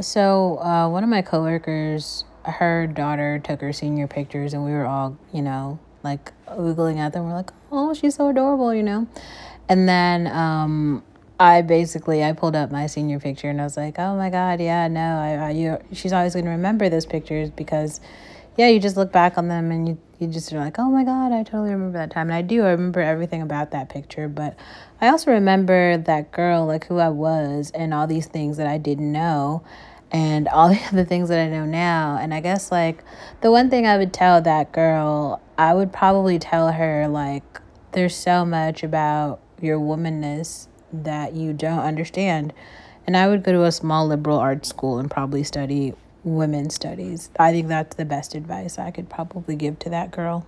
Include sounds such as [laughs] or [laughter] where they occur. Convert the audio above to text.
So, uh, one of my coworkers, her daughter took her senior pictures, and we were all, you know, like oogling at them. We're like, oh, she's so adorable, you know? And then um, I basically I pulled up my senior picture and I was like, oh my god, yeah, no, I, I you, she's always going to remember those pictures because, yeah, you just look back on them and you you just are like, oh my god, I totally remember that time. And I do, I remember everything about that picture, but I also remember that girl, like who I was, and all these things that I didn't know. And all [laughs] the other things that I know now. And I guess, like, the one thing I would tell that girl, I would probably tell her, like, there's so much about your womanness that you don't understand. And I would go to a small liberal arts school and probably study women's studies. I think that's the best advice I could probably give to that girl.